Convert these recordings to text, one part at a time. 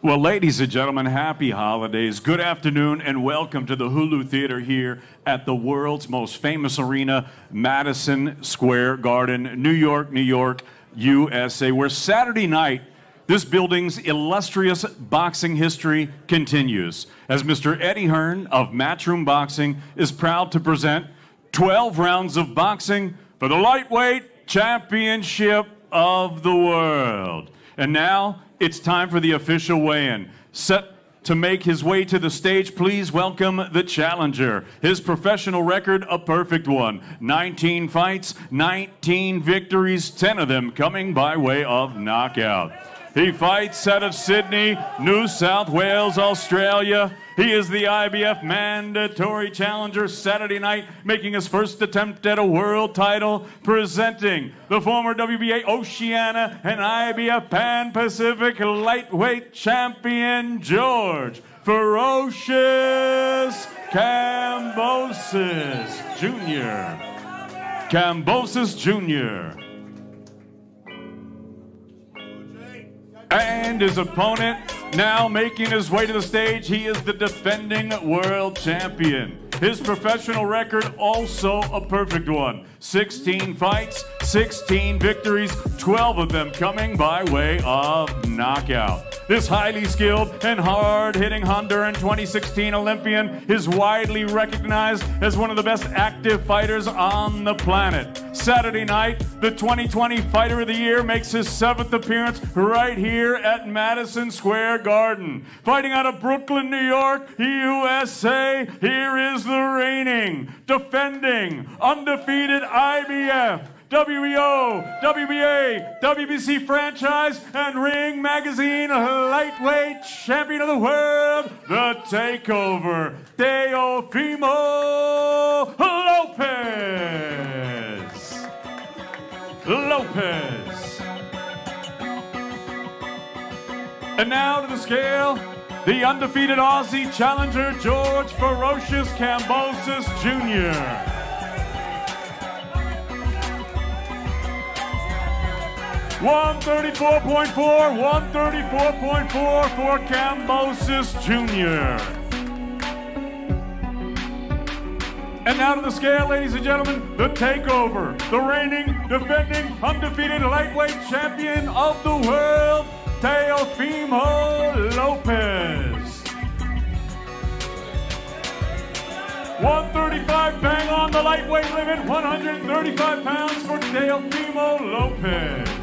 Well, ladies and gentlemen, happy holidays. Good afternoon, and welcome to the Hulu Theater here at the world's most famous arena, Madison Square Garden, New York, New York, USA, where Saturday night, this building's illustrious boxing history continues. As Mr. Eddie Hearn of Matchroom Boxing is proud to present 12 rounds of boxing for the lightweight championship of the world. And now, it's time for the official weigh-in. Set to make his way to the stage, please welcome the challenger. His professional record, a perfect one. 19 fights, 19 victories, 10 of them coming by way of knockout. He fights out of Sydney, New South Wales, Australia. He is the IBF mandatory challenger Saturday night, making his first attempt at a world title, presenting the former WBA Oceania and IBF Pan Pacific lightweight champion, George Ferocious Kambosos Jr. Kambosos Jr. And his opponent now making his way to the stage, he is the defending world champion. His professional record also a perfect one. 16 fights, 16 victories, 12 of them coming by way of knockout. This highly skilled and hard-hitting Honduran 2016 Olympian is widely recognized as one of the best active fighters on the planet. Saturday night, the 2020 Fighter of the Year makes his seventh appearance right here at Madison Square Garden. Fighting out of Brooklyn, New York, USA, here is the reigning, defending, undefeated IBF WBO, WBA, WBC franchise, and Ring Magazine lightweight champion of the world, the takeover, Teofimo Lopez. Lopez. And now to the scale, the undefeated Aussie challenger, George Ferocious Kambosos Jr. 134.4, 134.4 for Kambosos Jr. And now to the scale, ladies and gentlemen, the takeover. The reigning, defending, undefeated lightweight champion of the world, Teofimo Lopez. 135 bang on the lightweight limit, 135 pounds for Teofimo Lopez.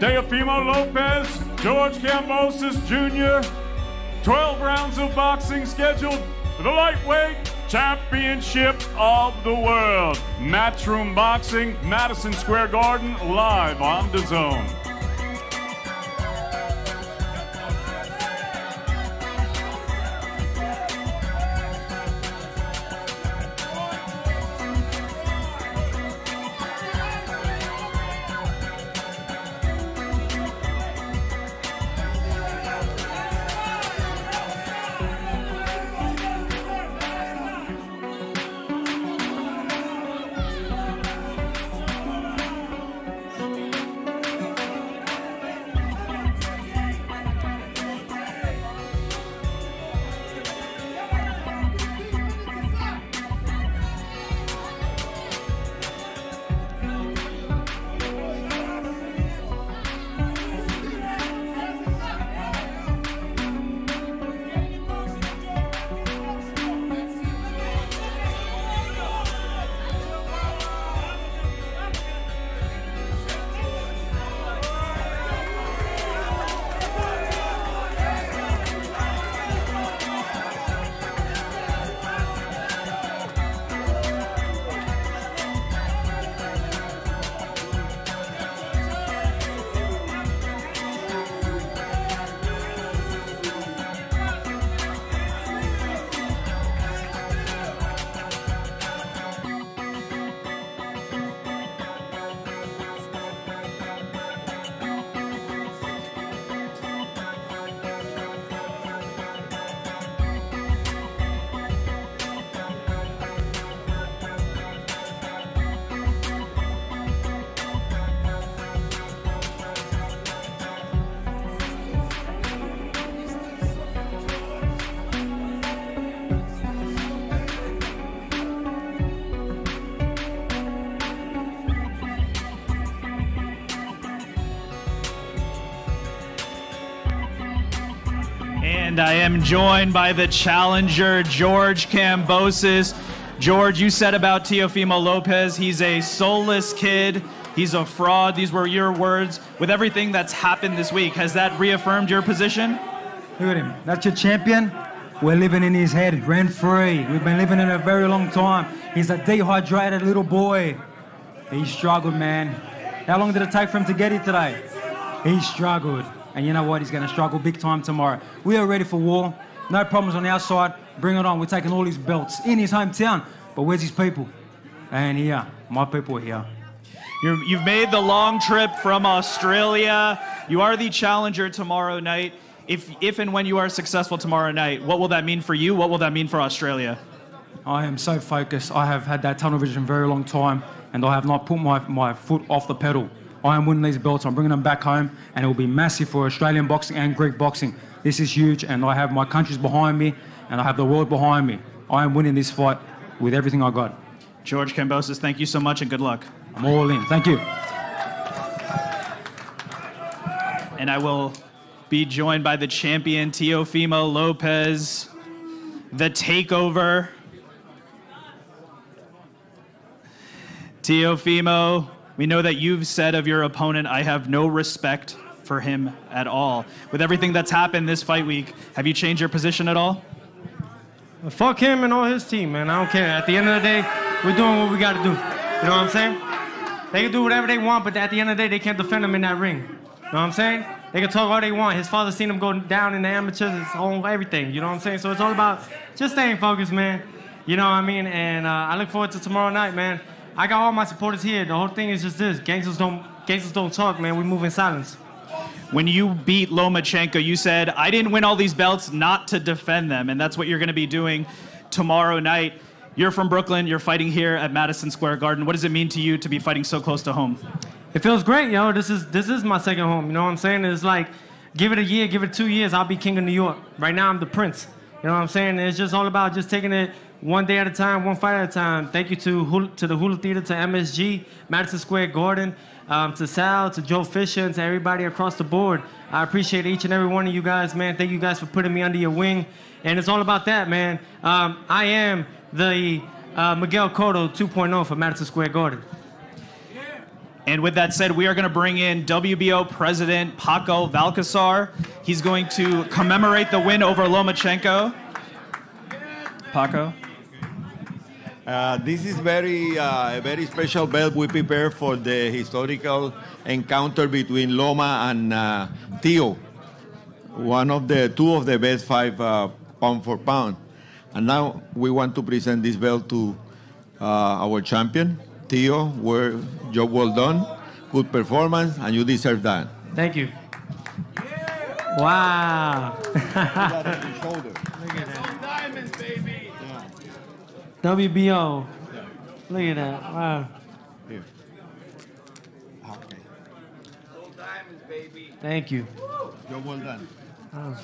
Teofimo Lopez, George Kambosos Jr. 12 rounds of boxing scheduled for the lightweight championship of the world. Matchroom Boxing, Madison Square Garden, live on DAZN. And I am joined by the challenger, George Kambosos. George, you said about Teofimo Lopez, he's a soulless kid. He's a fraud. These were your words. With everything that's happened this week, has that reaffirmed your position? Look at him. That's your champion. We're living in his head, rent free. We've been living in a very long time. He's a dehydrated little boy. He struggled, man. How long did it take for him to get it today? He struggled. And you know what? He's going to struggle big time tomorrow. We are ready for war. No problems on our side. Bring it on. We're taking all his belts in his hometown. But where's his people? And here, my people are here. you have made the long trip from Australia. You are the challenger tomorrow night. If, if and when you are successful tomorrow night, what will that mean for you? What will that mean for Australia? I am so focused. I have had that tunnel vision a very long time, and I have not put my, my foot off the pedal. I am winning these belts. I'm bringing them back home, and it will be massive for Australian boxing and Greek boxing. This is huge, and I have my countries behind me, and I have the world behind me. I am winning this fight with everything I got. George Kambosos, thank you so much, and good luck. I'm all in. Thank you. And I will be joined by the champion Teofimo Lopez, the takeover. Teofimo, we know that you've said of your opponent, I have no respect for him at all. With everything that's happened this fight week, have you changed your position at all? Well, fuck him and all his team, man. I don't care. At the end of the day, we're doing what we got to do. You know what I'm saying? They can do whatever they want, but at the end of the day, they can't defend him in that ring. You know what I'm saying? They can talk all they want. His father seen him go down in the amateurs, his own everything. You know what I'm saying? So it's all about just staying focused, man. You know what I mean? And uh, I look forward to tomorrow night, man. I got all my supporters here. The whole thing is just this: gangsters don't gangsters don't talk, man. We move in silence. When you beat Lomachenko, you said, "I didn't win all these belts not to defend them," and that's what you're going to be doing tomorrow night. You're from Brooklyn. You're fighting here at Madison Square Garden. What does it mean to you to be fighting so close to home? It feels great, yo. This is this is my second home. You know what I'm saying? It's like, give it a year, give it two years, I'll be king of New York. Right now, I'm the prince. You know what I'm saying? It's just all about just taking it one day at a time, one fight at a time. Thank you to to the Hulu Theater, to MSG, Madison Square Garden, um, to Sal, to Joel Fisher, and to everybody across the board. I appreciate each and every one of you guys, man. Thank you guys for putting me under your wing. And it's all about that, man. Um, I am the uh, Miguel Cotto 2.0 for Madison Square Garden. And with that said, we are going to bring in WBO President Paco Valcárcel. He's going to commemorate the win over Lomachenko. Paco. Uh, this is very uh, a very special belt we prepare for the historical encounter between Loma and uh, Tio, one of the two of the best five uh, pound for pound. And now we want to present this belt to uh, our champion, Tio, where job well done, good performance, and you deserve that. Thank you. Yeah. Wow. Look at that. diamonds, baby. WBO. Look at that. Wow. Here. Okay. Sold diamonds, baby. Thank you. Job well done. Oh.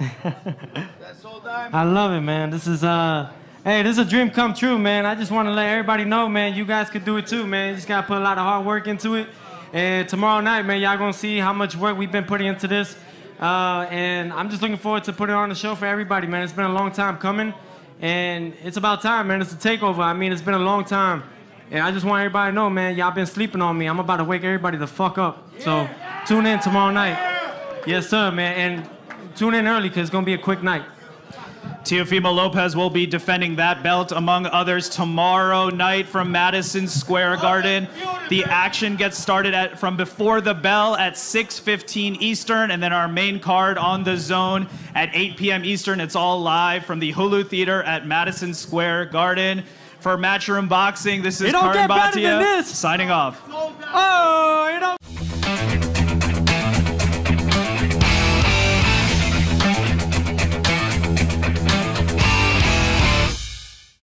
I love it, man. This is uh Hey, this is a dream come true, man. I just want to let everybody know, man, you guys could do it too, man. You just got to put a lot of hard work into it. And tomorrow night, man, y'all going to see how much work we've been putting into this. Uh, and I'm just looking forward to putting on the show for everybody, man. It's been a long time coming. And it's about time, man. It's a takeover. I mean, it's been a long time. And I just want everybody to know, man, y'all been sleeping on me. I'm about to wake everybody the fuck up. So tune in tomorrow night. Yes, sir, man. And tune in early because it's going to be a quick night. Teofimo Lopez will be defending that belt, among others, tomorrow night from Madison Square Garden. The action gets started at from before the bell at 6:15 Eastern, and then our main card on DAZN at 8 p.m. Eastern. It's all live from the Hulu Theater at Madison Square Garden. For Matchroom Boxing, this is Karim Bhatia signing off. Oh,